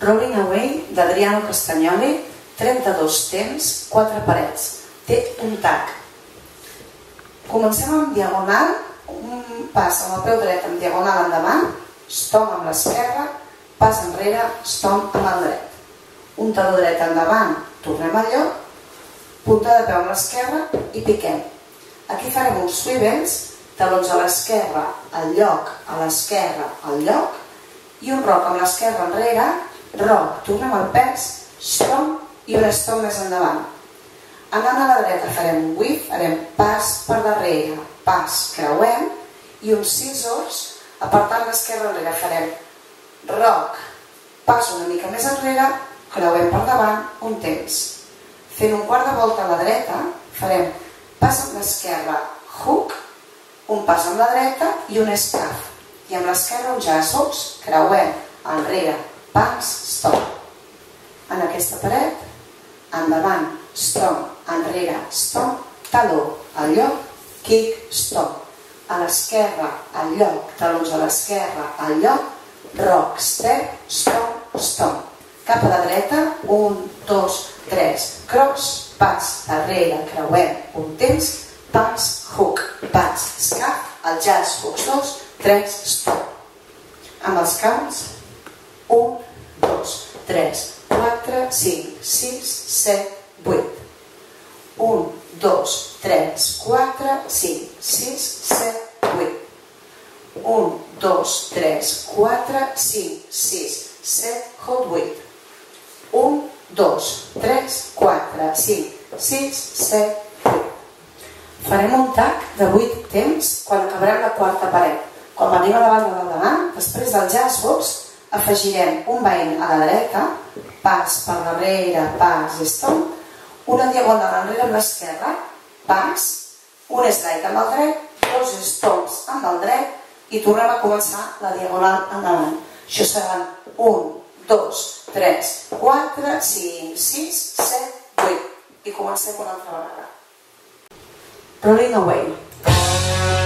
Rolling Away d'Adriano Castagnoli, 32 temps, 4 parets. Té un tac. Comencem amb diagonal, un pas amb el peu dret en diagonal endavant, stomp amb l'esquerra, pas enrere, stomp amb el dret. Un taló dret endavant, tornem al lloc, punta de peu amb l'esquerra i piquem. Aquí farem uns swivels, talons a l'esquerra, al lloc, a l'esquerra, al lloc, i un roc amb l'esquerra enrere, roc, tornem al pes, stomp i un stomp més endavant. Anant a la dreta farem un whip, farem pas per darrere, pas, creuem, i uns scissors, apartant l'esquerra enrere farem roc, pas una mica més enrere, creuem per davant, un temps. Fent un quart de volta a la dreta, farem pas amb l'esquerra, hook, un pas amb la dreta i un escaf. I amb l'esquerra uns jassos, creuem, enrere, pas, stop. En aquesta paret, endavant, stop, enrere, stop, taló, al lloc, kick, stop. A l'esquerra, al lloc, talons a l'esquerra, al lloc, rock, step, stop, stop. Cap a la dreta, un, dos, tres, cross, pas, darrere, creuem, un temps, pas, hook, pas, escap, el jazz, hooks, dos, tres, stop. Amb els counts, un, dos, tres, quatre, cinc, sis, set, vuit. Un, dos, tres, quatre, cinc, sis, set, vuit. Un, dos, tres, quatre, cinc, sis, set, hold vuit. Un, dos, tres, quatre, cinc, sis, set, vuit. Farem un tac de 8 temps quan acabarem la quarta paret. Quan venim a la banda del davant, després del jazz box, afegirem un veïn a la dreta, pas per darrere, pas i stomp, una diagonal enrere amb l'esquerra, pas, un slide amb el dret, dos stomps amb el dret i tornem a començar la diagonal endavant. Això seran 1, 2, 3, 4, 5, 6, 7, 8 i comencem una altra vegada. Rolling away.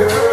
girl.